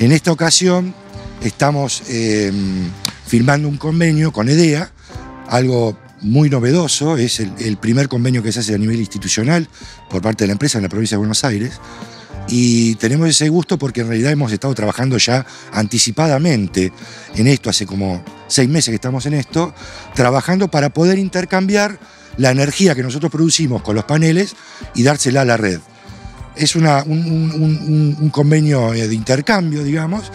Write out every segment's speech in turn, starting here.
En esta ocasión estamos eh, firmando un convenio con EDEA, algo muy novedoso, es el, primer convenio que se hace a nivel institucional por parte de la empresa en la provincia de Buenos Aires. Y tenemos ese gusto porque en realidad hemos estado trabajando ya anticipadamente en esto, hace como seis meses que estamos en esto, trabajando para poder intercambiar la energía que nosotros producimos con los paneles y dársela a la red. Es un, un convenio de intercambio, digamos,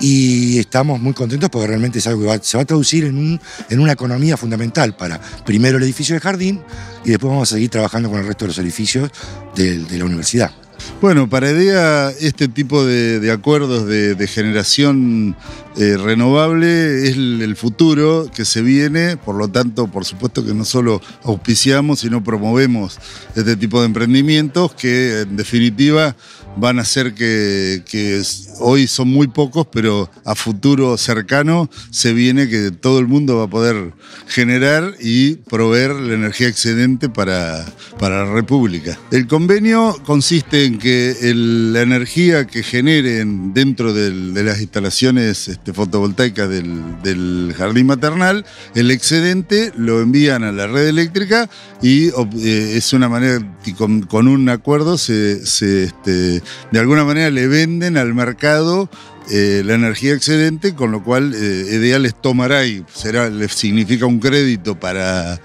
y estamos muy contentos porque realmente es algo que se va a traducir en, un, en una economía fundamental para primero el edificio de jardín y después vamos a seguir trabajando con el resto de los edificios de, la universidad. Bueno, para IDEA este tipo de, acuerdos de, generación eh, renovable es el, futuro que se viene, por lo tanto, por supuesto que no solo auspiciamos, sino promovemos este tipo de emprendimientos que en definitiva van a hacer que, hoy son muy pocos, pero a futuro cercano se viene que todo el mundo va a poder generar y proveer la energía excedente para, para la República. El convenio consiste en que la energía que generen dentro de las instalaciones este, fotovoltaicas del, jardín maternal, el excedente lo envían a la red eléctrica y eh, es una manera, con, con un acuerdo se, este, de alguna manera le venden al mercado eh, la energía excedente, con lo cual eh, EDEA les tomará y será, les significa un crédito para,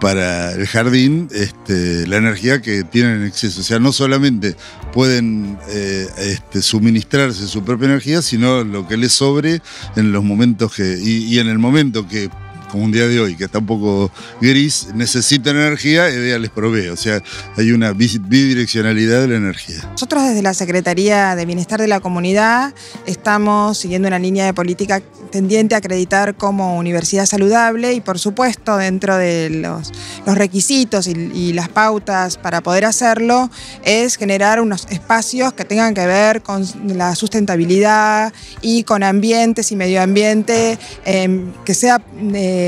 para el jardín este, la energía que tienen en exceso. O sea, no solamente pueden eh, este, suministrarse su propia energía, sino lo que les sobre en los momentos que. y en el momento que como un día de hoy, que está un poco gris, necesitan energía, EDEA les provee. O sea, hay una bidireccionalidad de la energía. Nosotros desde la Secretaría de Bienestar de la Comunidad estamos siguiendo una línea de política tendiente a acreditar como universidad saludable y por supuesto dentro de los, requisitos y, las pautas para poder hacerlo es generar unos espacios que tengan que ver con la sustentabilidad y con ambientes y medio ambiente em, que sea eh,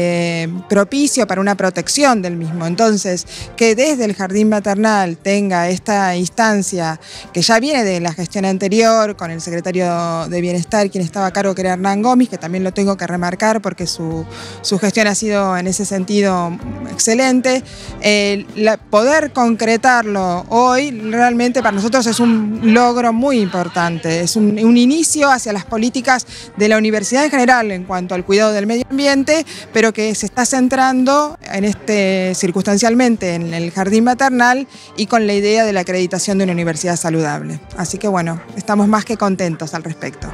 propicio para una protección del mismo. Entonces, que desde el jardín maternal tenga esta instancia que ya viene de la gestión anterior con el secretario de Bienestar, quien estaba a cargo que era Hernán Gómez, que también lo tengo que remarcar porque su, gestión ha sido en ese sentido excelente. poder concretarlo hoy realmente para nosotros es un logro muy importante, es un, inicio hacia las políticas de la universidad en general en cuanto al cuidado del medio ambiente, pero que se está centrando en este circunstancialmente en el jardín maternal y con la idea de la acreditación de una universidad saludable. Así que bueno, estamos más que contentos al respecto.